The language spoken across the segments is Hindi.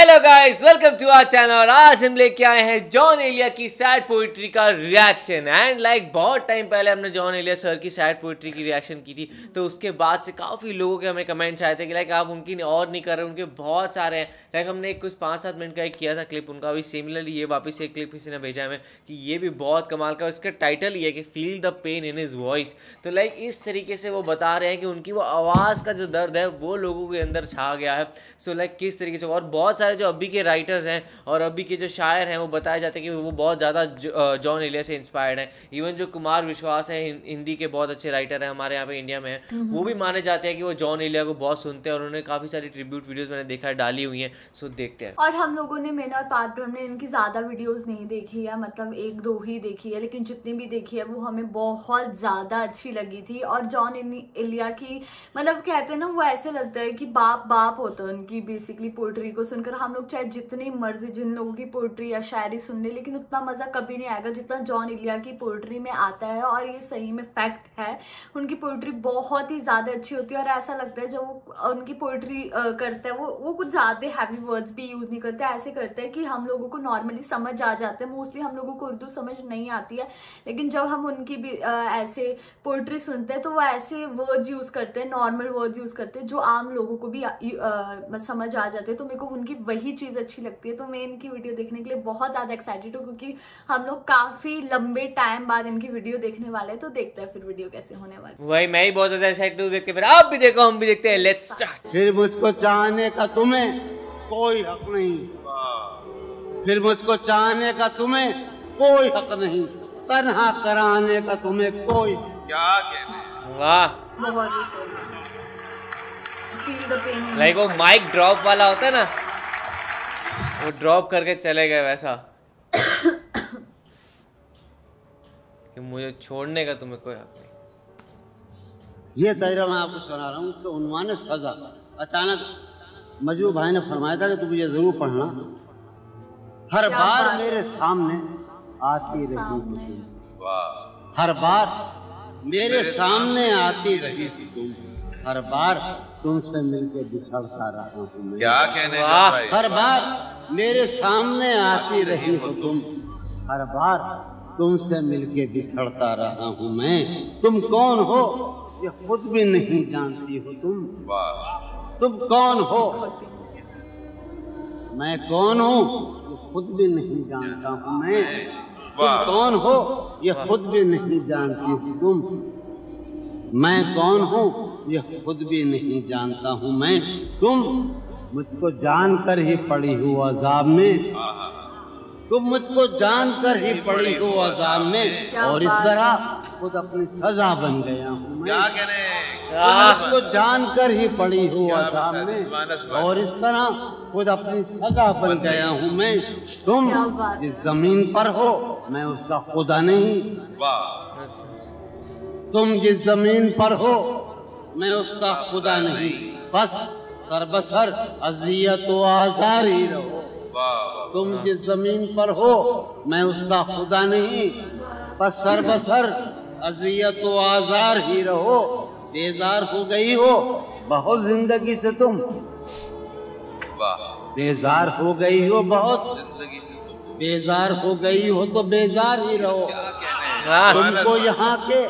Hello guys welcome to our channel और आज हम लेके आए हैं जॉन एलिया की सैड पोइट्री का रिएक्शन एंड लाइक बहुत टाइम पहले हमने जॉन एलिया सर की सैड पोइट्री की रिएक्शन की थी तो उसके बाद से काफ़ी लोगों के हमें कमेंट्स आए थे कि लाइक आप उनकी और नहीं कर रहे, उनके बहुत सारे हैं। लाइक हमने कुछ पाँच सात मिनट का एक किया था क्लिप उनका अभी सिमिलरली ये वापस एक क्लिप किसी ने भेजा हमें कि ये भी बहुत कमाल का उसका टाइटल ये है कि feel the pain in his voice तो लाइक इस तरीके से वो बता रहे हैं कि उनकी वो आवाज़ का जो दर्द है, वो लोगों के अंदर छा गया है। सो लाइक किस तरीके से और बहुत सारे जो अभी के राइटर्स हैं और अभी के जो शायर हैं वो बताए जाते हैं कि वो बहुत ज़्यादा जॉन एलिया से इंस्पायर्ड हैं। इवन जो कुमार विश्वास है हिंदी के बहुत अच्छे राइटर हैं हमारे यहाँ पे इंडिया में वो भी माने जाते हैं कि वो जॉन एलिया को बहुत सुनते हैं और उन्होंने काफ़ी सारी ट्रिब्यूट वीडियोज़ मैंने देखा है डाली हुई हैं सो देखते हैं। और हम लोगों ने मैंने और पार्ट ने इनकी ज़्यादा वीडियोस नहीं देखी है मतलब एक दो ही देखी है लेकिन जितनी भी देखी है वो हमें बहुत ज़्यादा अच्छी लगी थी। और जॉन एलिया की मतलब कहते हैं ना वो ऐसे लगता है कि बाप बाप होता है उनकी बेसिकली पोइट्री को सुनकर। हम लोग चाहे जितनी मर्ज़ी, जिन लोगों की पोइट्री या शायरी सुन ले, लेकिन उतना मज़ा कभी नहीं आएगा जितना जॉन इलिया की पोइट्री में आता है और ये सही में फैक्ट है। उनकी पोइट्री बहुत ही ज़्यादा अच्छी होती है और ऐसा लगता है जब वो, उनकी पोइट्री करते हैं, वो वो कुछ ज़्यादा हैवी वर्ड्स भी यूज़ नहीं करते, ऐसे करते हैं कि हम लोगों को नॉर्मली समझ आ जाते हैं। मोस्टली हम लोगों को उर्दू समझ नहीं आती है, लेकिन जब हम उनकी भी ऐसे पोइट्री सुनते हैं तो वो ऐसे वर्ड्स यूज़ करते हैं नॉर्मल वर्ड्स यूज़ करते हैं, जो आम लोगों को भी समझ आ जाते हैं। तो मेरे को उनकी वही चीज़ अच्छी लगती है तो मैं इनकी वीडियो देखने के लिए बहुत ज़्यादा एक्साइटेड हूँ क्योंकि हम लोग काफ़ी लंबे टाइम बाद इनकी वीडियो देखने वाले हैं तो देखते हैं फिर वीडियो कैसे होने वाली वही मैं ही बहुत ज़्यादा एक्साइटेड हूँ देखते फिर। आप भी देखो हम भी देखते हैं। लेट्स स्टार्ट फिर मुझको चाहने का तुम्हें कोई हक नहीं। फिर मुझको चाहने का तुम्हें कोई हक नहीं। तनहा कराने का तुम्हें कोई क्या कहने वाह। फील द पेन लाइक वो माइक ड्रॉप वाला होता है ना वो ड्रॉप करके चले गए वैसा। कि मुझे छोड़ने का तुम्हें कोई हक नहीं। ये तजरा मैं आपको सुना रहा हूँ उसका उन्वान है सजा। अचानक मजरू भाई ने फरमाया था कि तुम ये ज़रूर पढ़ना। हर बार मेरे सामने आती रही हो। तुम। हर बार मेरे सामने आती रही थी तुम। हर बार तुमसे मिलके बिछड़ता रहा हूँ क्या कहने हर बार मेरे सामने आती रही हो तुम हर बार तुमसे मिलके बिछड़ता रहा हूँ मैं। तुम कौन हो? ये खुद भी नहीं जानती हो तुम। तुम कौन हो? मैं कौन हूँ? खुद भी नहीं जानता हूँ मैं। तुम कौन हो? ये खुद भी नहीं जानती हो तुम। मैं कौन हूँ? ये खुद भी नहीं जानता हूँ मैं। तुम मुझको जानकर ही पड़ी हो अजाब में। तुम मुझको जानकर ही पड़ी हो अजाब में। और इस तरह खुद अपनी सजा बन गया हूँ मैं। क्या कहने तुम मुझको जानकर ही पड़ी हो अजाब में। और इस तरह खुद अपनी सजा बन गया हूँ मैं। तुम जिस ज़मीन पर हो मैं उसका खुदा नहीं। अच्छा। तुम जिस ज़मीन पर हो मैं उसका खुदा नहीं। बस सरबसर अजियत व आजार ही रहो। तुम जिस ज़मीन पर हो मैं उसका खुदा नहीं बस सरबसर अजियत व आजार ही रहो। बेजार हो गई हो बहुत ज़िंदगी से तुम। बेजार हो गई हो बहुत ज़िंदगी से तुम बेजार हो गई हो तो बेजार ही रहो। तुमको यहाँ के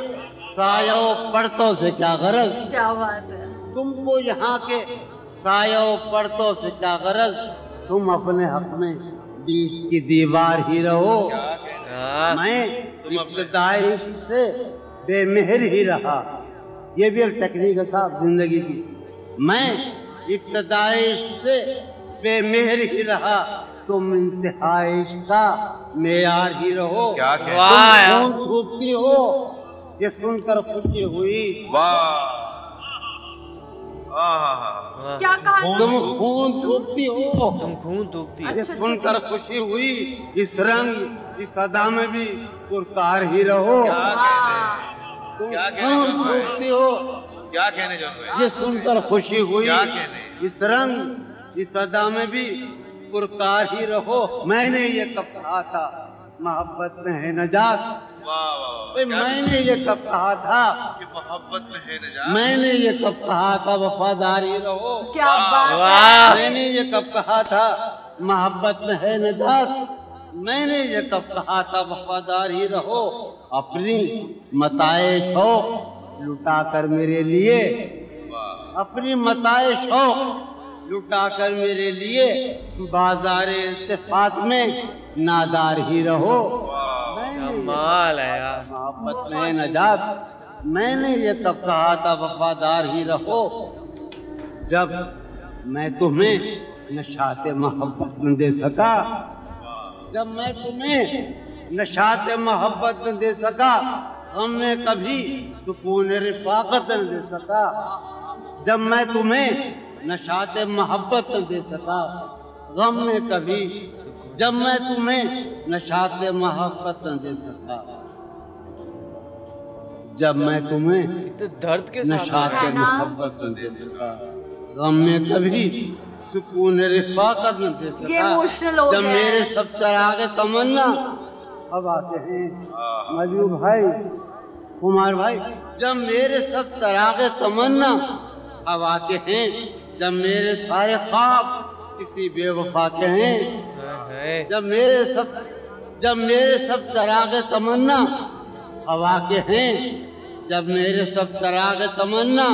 सायों पर्तों से क्या गरज? क्या बात है। तुमको यहाँ के सायों से क्या गरज। तुम अपने हक में बीच की दीवार ही रहो। हाँ। मैं इब्तदाई से बेमेहर ही रहा। ये भी एक टेक्निक है साहब ज़िंदगी की। मैं इब्तदाई से बेमेहर ही रहा। तुम इंतहाइश का मेयार ही रहो। क्या वाह। खून हो। ये सुनकर खुशी हुई। वाह। क्या कहा तुम खून थूकती हो। तुम खून थूकती है। ये अच्छा, सुनकर खुशी हुई इस रंग इस अदा में भी पुरकार ही रहो। क्या थूकती हो। क्या कहने भाई ये सुनकर खुशी हुई क्या कहने? इस रंग इस अदा में भी पुरकार ही रहो। मैंने ये कब कहा था? मोहब्बत में है नजात। भाई, मैंने ये कब कहा था? कि मोहब्बत में है नजात। मैंने ये कब कहा था वफादारी रहो। क्या बात मैंने ये कब कहा था मोहब्बत में है नजात। मैंने ये कब कहा था वफादार ही रहो। अपनी मताए शौक लुटा कर मेरे लिए। अपनी मताए शौक लुटा कर मेरे लिए बाज़ार इल्तिफात में नादार ही रहो। कमाल है यार। मोहब्बत में नजात मैंने ये तब कहा था वफादार ही रहो। जब मैं तुम्हें नशात मोहब्बत न दे सका जब मैं तुम्हें नशात मोहब्बत न दे सका गम में कभी सुकून रिफाकत न दे सका जब मैं तुम्हें नशात मोहब्बत न दे सका। गम में कभी जब मैं तुम्हें नशात मोहब्बत न दे सका। जब मैं तुम्हें तो दर्द के नशात मोहब्बत न? दे सका। गम में कभी सुकून रिफाकत न दे सका। जब मेरे सब चरागे तमन्ना अब आते हैं। मजू भाई कुमार भाई जब मेरे सब चरागे तमन्ना अब आते हैं। जब मेरे सारे ख्वाब किसी बेवफा के हैं जब मेरे सब जब मेरे सब चराग तमन्ना हवा के हैं जब मेरे सब चराग तमन्ना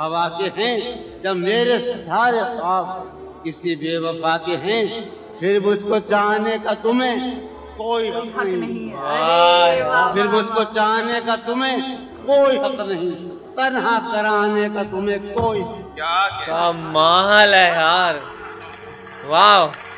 हवा के हैं जब मेरे सारे ख्वाब किसी बेवफा के हैं फिर मुझको चाहने का तुम्हें कोई हक नहीं। है। फिर मुझको चाहने का तुम्हें कोई हक नहीं। तन्हा कराने का तुम्हें कोई क्या क्या कमाल है यार। वाह।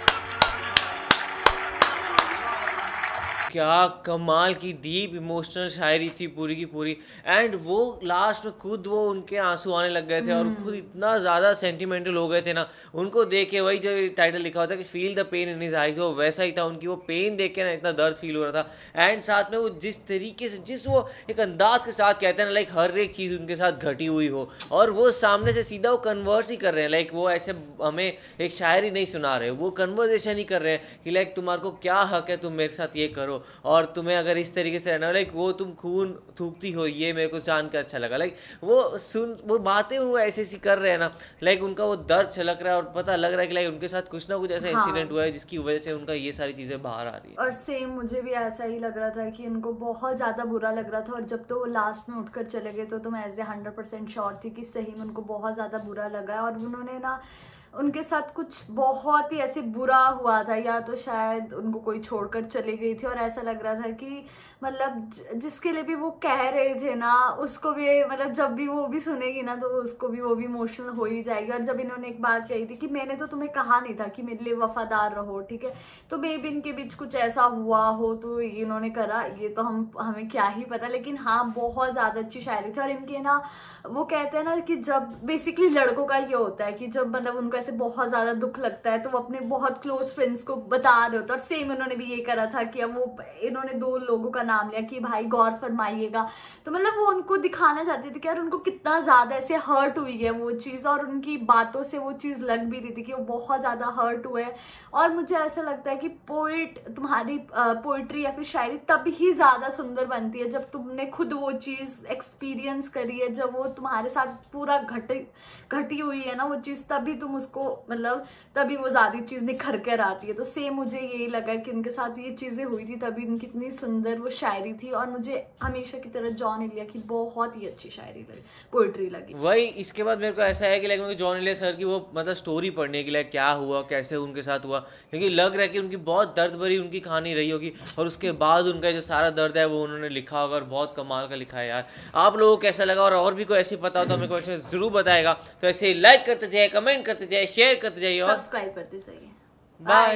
क्या कमाल की डीप इमोशनल शायरी थी पूरी की पूरी। एंड वो लास्ट में खुद वो उनके आँसू आने लग गए थे और खुद इतना ज़्यादा सेंटिमेंटल हो गए थे ना। उनको देख के वही जो टाइटल लिखा होता है कि feel the pain in his eyes वो वैसा ही था उनकी वो पेन देख के ना इतना दर्द फील हो रहा था। एंड साथ में वो जिस तरीके से जिस वो एक अंदाज के साथ कहते हैं ना लाइक हर एक चीज़ उनके साथ घटी हुई हो और वो सामने से सीधा वो कन्वर्स ही कर रहे हैं लाइक वो ऐसे हमें एक शायरी नहीं सुना रहे वो कन्वर्जेशन ही कर रहे हैं कि लाइक तुम्हारे को क्या हक है तुम मेरे साथ ये करो। और तुम्हें अगर इस तरीके से रहना लाइक वो तुम खून थूकती हो ये मेरे को जान कर अच्छा लगा। लाइक वो सुन वो बातें वो ऐसे ऐसी कर रहे हैं ना लाइक उनका वो दर्द छलक रहा है और पता लग रहा है कि लाइक उनके साथ कुछ ना कुछ ऐसा हाँ। इंसिडेंट हुआ है जिसकी वजह से उनका ये सारी चीज़ें बाहर आ रही है। और सेम मुझे भी ऐसा ही लग रहा था कि उनको बहुत ज़्यादा बुरा लग रहा था और जब तो वो लास्ट में उठकर चले गए तो, तुम as a hundred percent sure थी कि सही में उनको बहुत ज़्यादा बुरा लगा है। और उन्होंने ना उनके साथ कुछ बहुत ही ऐसे बुरा हुआ था, या तो शायद उनको कोई छोड़कर चली गई थी, और ऐसा लग रहा था कि मतलब जिसके लिए भी वो कह रहे थे ना, उसको भी मतलब जब भी वो भी सुनेगी ना तो उसको भी, वो भी इमोशनल हो ही जाएगी। और जब इन्होंने एक बात कही थी कि मैंने तो तुम्हें कहा नहीं था कि मेरे लिए वफादार रहो, ठीक है? तो मे भी इनके बीच कुछ ऐसा हुआ हो तो इन्होंने करा। ये तो हम, हमें क्या ही पता, लेकिन हाँ बहुत ज़्यादा अच्छी शायरी थी। और इनके ना, वो कहते हैं ना कि जब बेसिकली लड़कों का ये होता है कि जब मतलब उनको ऐसे बहुत ज़्यादा दुख लगता है तो वो अपने बहुत क्लोज फ्रेंड्स को बता रहे होते और सेम उन्होंने भी ये करा था कि अब वो, इन्होंने दो लोगों का नाम लिया कि भाई गौर फरमाइएगा। तो मतलब वो उनको दिखाना चाहते थे कि यार उनको कितना ज़्यादा ऐसे हर्ट हुई है वो चीज़, और उनकी बातों से वो चीज़ लग भी रही थी कि वो बहुत ज़्यादा हर्ट हुए और मुझे ऐसा लगता है कि पोइट तुम्हारी पोइट्री या फिर शायरी ही ज़्यादा सुंदर बनती है, जब तुमने खुद वो चीज़ एक्सपीरियंस करी है, जब वो तुम्हारे साथ पूरा घटी घटी हुई है ना वो चीज़, तभी तुम उसको मतलब तभी वो ज़्यादा चीज़ निखर कर आती है। तो सेम मुझे यही लगा कि उनके साथ ये चीज़ें हुई थी, तभी उनकी इतनी सुंदर वो शायरी थी और मुझे हमेशा की तरह जॉन इलिया की बहुत ही अच्छी शायरी लगी पोइट्री लगी। वही, इसके बाद मेरे को ऐसा है कि लाइक मेरे जॉन इलिया सर की वो मतलब स्टोरी पढ़ने के लिए क्या हुआ, कैसे उनके साथ हुआ, क्योंकि लग रहा है कि उनकी बहुत दर्द भरी उनकी कहानी रही होगी और उसके बाद उनका जो सारा दर्द है वो उन्होंने लिखा होगा और बहुत कमाल का लिखा है यार। आप लोगों को कैसा लगा और और भी कोई ऐसी पता हो तो हमें क्वेश्चन ज़रूर बताएगा। तो ऐसे लाइक करते जाए कमेंट करते जाइए शेयर करते जाइए और सब्सक्राइब करते जाइए। बाय